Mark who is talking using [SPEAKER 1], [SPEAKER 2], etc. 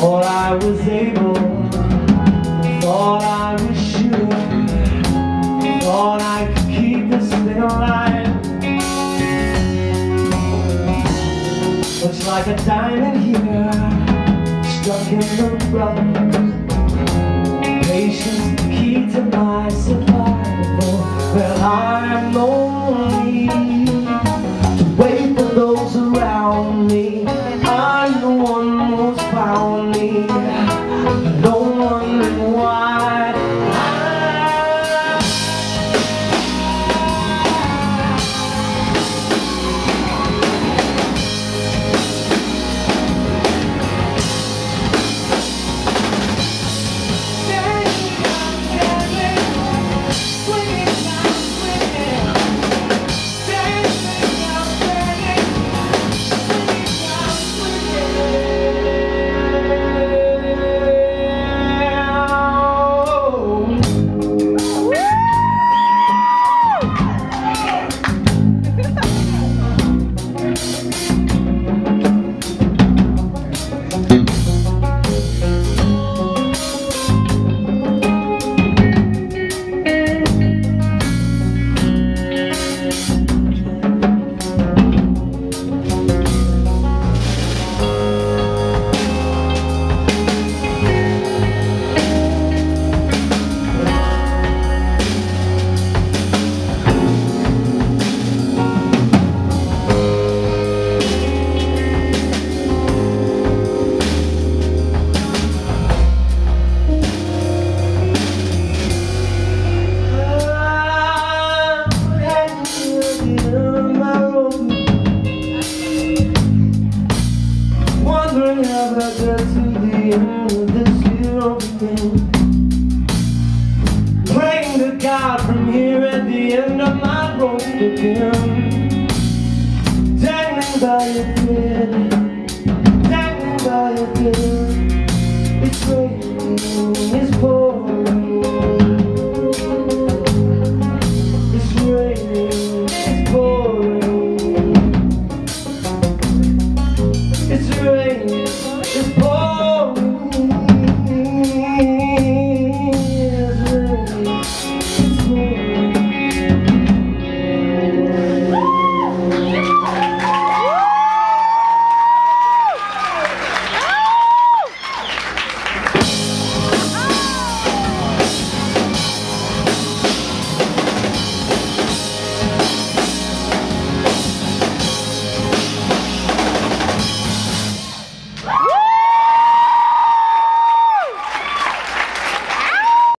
[SPEAKER 1] Thought I was able Thought I was sure Thought I could keep this thing alive Looks like a diamond here stuck in the rough Patience the key to my survival. Well, I'm lonely from here at the end of my rope again